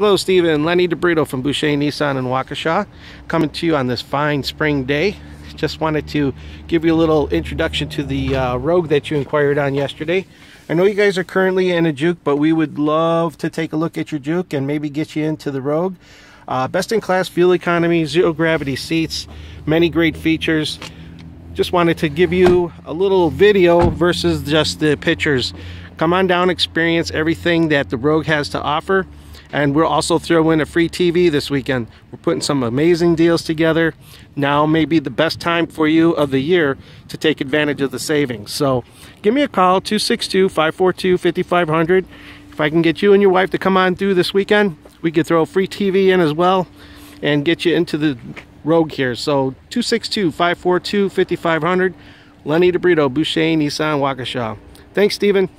Hello, Stephen. Lenny DeBrito from Boucher Nissan in Waukesha, coming to you on this fine spring day. Just wanted to give you a little introduction to the uh, Rogue that you inquired on yesterday. I know you guys are currently in a Juke, but we would love to take a look at your Juke and maybe get you into the Rogue. Uh, best in class fuel economy, zero gravity seats, many great features. Just wanted to give you a little video versus just the pictures. Come on down, experience everything that the Rogue has to offer and we'll also throw in a free TV this weekend. We're putting some amazing deals together. Now may be the best time for you of the year to take advantage of the savings. So give me a call, 262-542-5500. If I can get you and your wife to come on through this weekend, we could throw a free TV in as well and get you into the Rogue here. So 262-542-5500. Lenny DeBrito, Boucher, Nissan, Waukesha. Thanks, Stephen.